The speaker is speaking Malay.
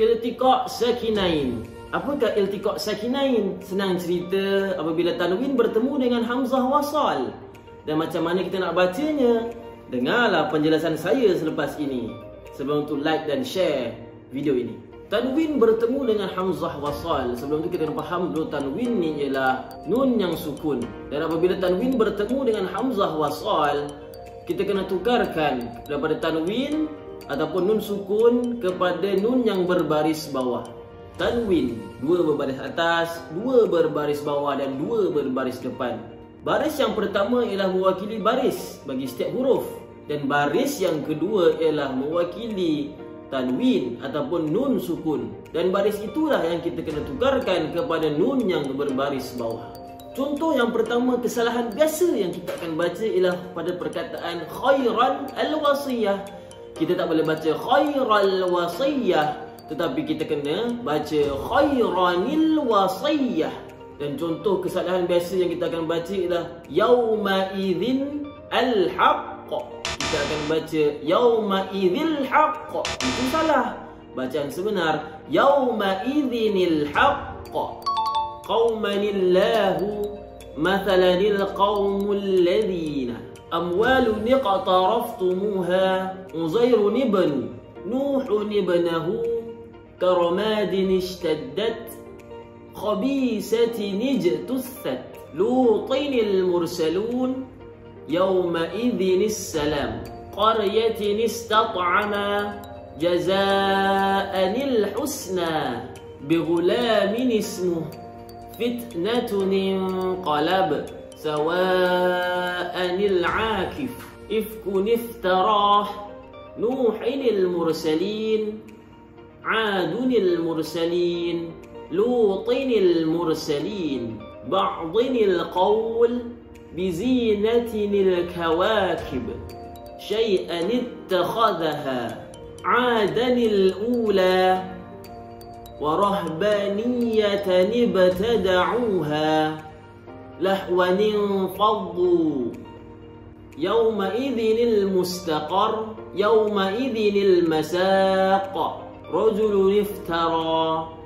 iltiqa' sakinain. Apakah iltiqa' sakinain? Senang cerita apabila tanwin bertemu dengan hamzah wasal. Dan macam mana kita nak bacanya? Dengarlah penjelasan saya selepas ini. Sebelum tu like dan share video ini. Tanwin bertemu dengan hamzah wasal. Sebelum tu kita kena faham dulu tanwin ni ialah nun yang sukun. Dan apabila tanwin bertemu dengan hamzah wasal, kita kena tukarkan daripada tanwin ataupun nun sukun kepada nun yang berbaris bawah. Tanwin, dua berbaris atas, dua berbaris bawah dan dua berbaris depan. Baris yang pertama ialah mewakili baris bagi setiap huruf dan baris yang kedua ialah mewakili tanwin ataupun nun sukun dan baris itulah yang kita kena tukarkan kepada nun yang berbaris bawah. Contoh yang pertama kesalahan biasa yang kita akan baca ialah pada perkataan khairan al-wasiyah kita tak boleh baca khairal wasiyah tetapi kita kena baca khairanil wasiyah. Dan contoh kesalahan biasa yang kita akan baca ialah yauma idzin alhaq kita akan baca yauma idzil haqq. itu salah. Bacaan sebenar yauma idzinil haq qaumanillahu mathalanil qaumul أموال اقترفتموها. عزير ابن نوح ابنه كرماد اشتدت خبيثة اجتثت. لوط المرسلون يومئذ السلام. قرية استطعما جزاء الحسنى بغلام اسمه. فتنة انقلب. سواء العاكف إفك افتراه نوح المرسلين عاد المرسلين لوط المرسلين بعض القول بزينة الكواكب شيئا اتخذها عادا الأولى ورهبانية ابتدعوها. لحوا انفضوا يومئذ المستقر يومئذ المساق. رجل افترى.